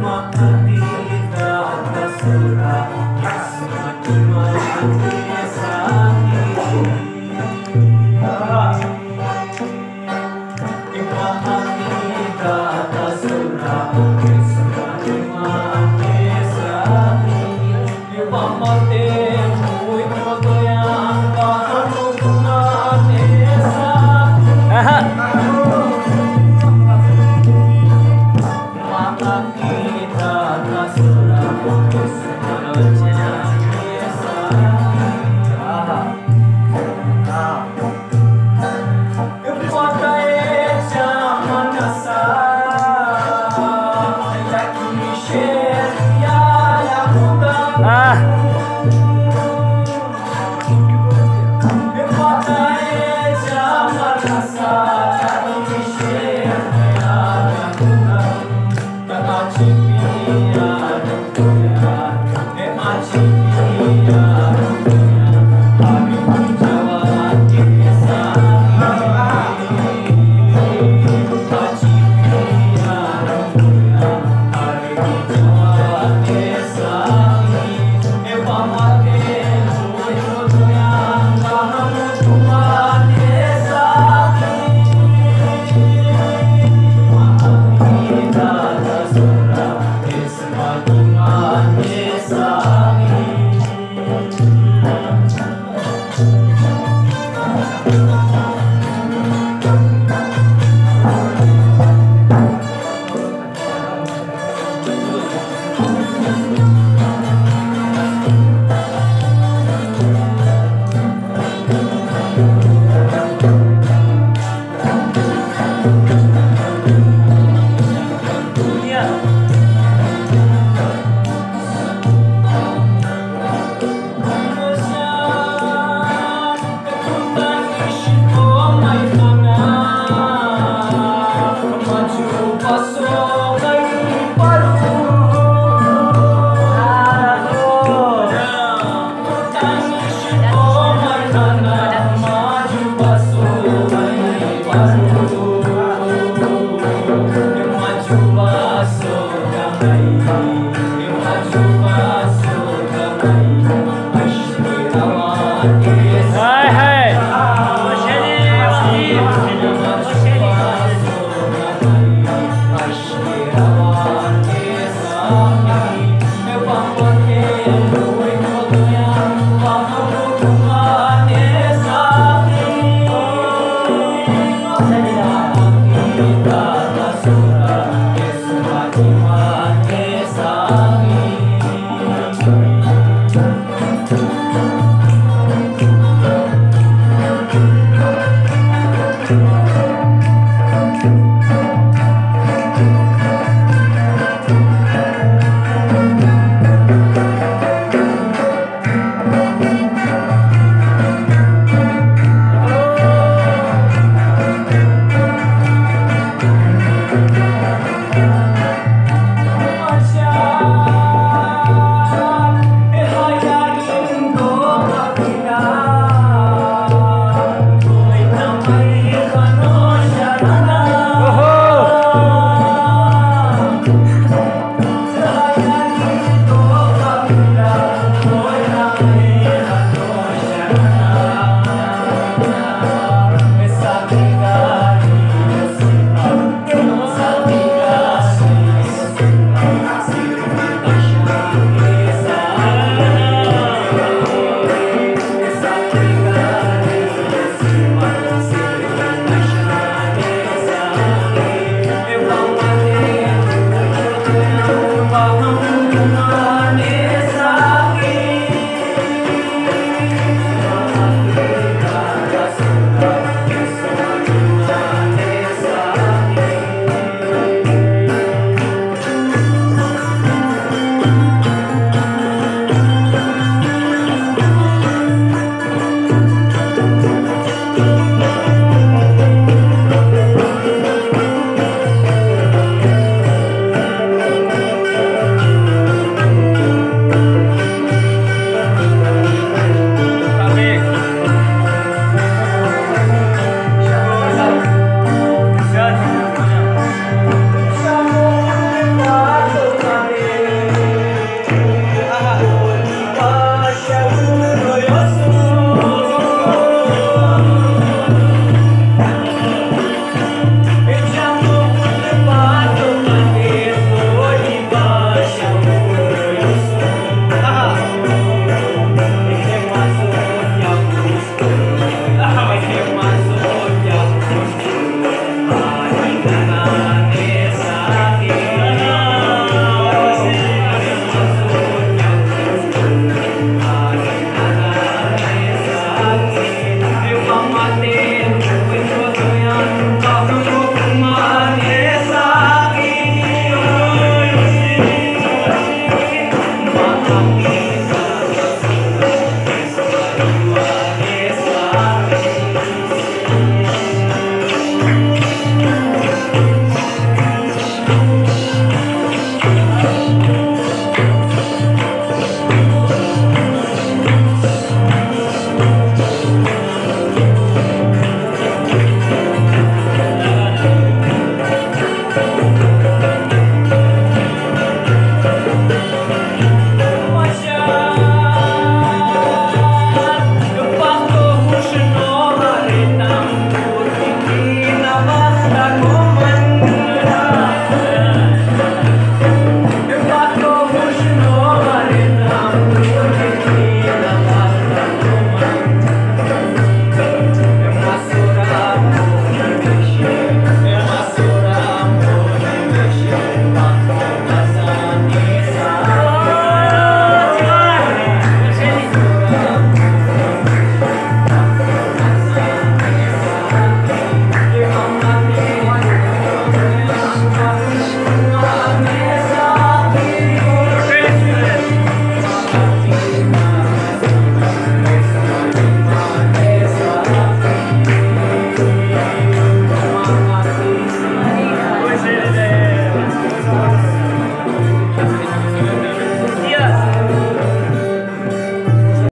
My.